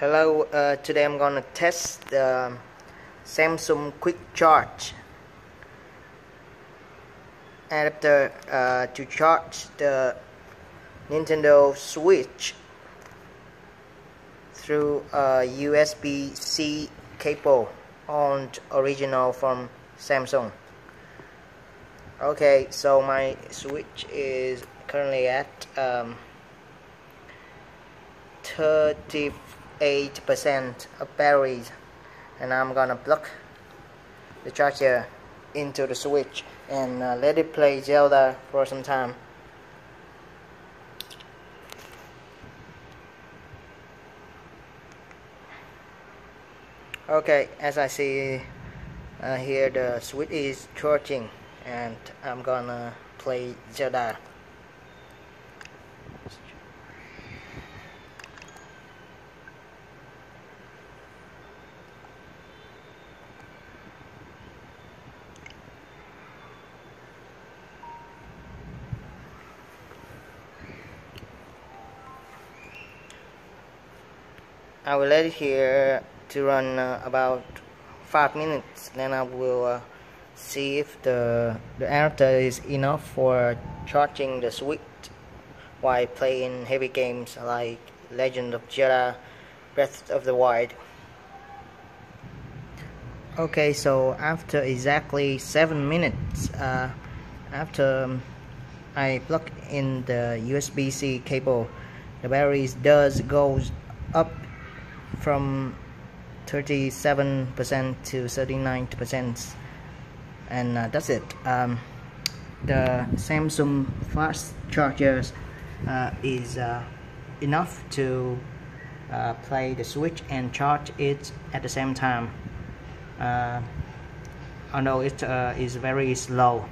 Hello, uh, today I'm gonna test the Samsung Quick Charge adapter uh, to charge the Nintendo Switch through a USB-C cable on original from Samsung. Okay, so my Switch is currently at um, 30 8% of batteries. And I'm gonna plug the charger into the switch and uh, let it play Zelda for some time. Okay as I see uh, here the switch is charging and I'm gonna play Zelda I will let it here to run uh, about 5 minutes then I will uh, see if the, the adapter is enough for charging the Switch while playing heavy games like Legend of Zelda Breath of the Wild. Okay, so after exactly 7 minutes, uh, after um, I plug in the USB-C cable, the battery does goes up from 37% to 39% and uh, that's it. Um, the Samsung fast chargers uh, is uh, enough to uh, play the switch and charge it at the same time. Although it uh, is very slow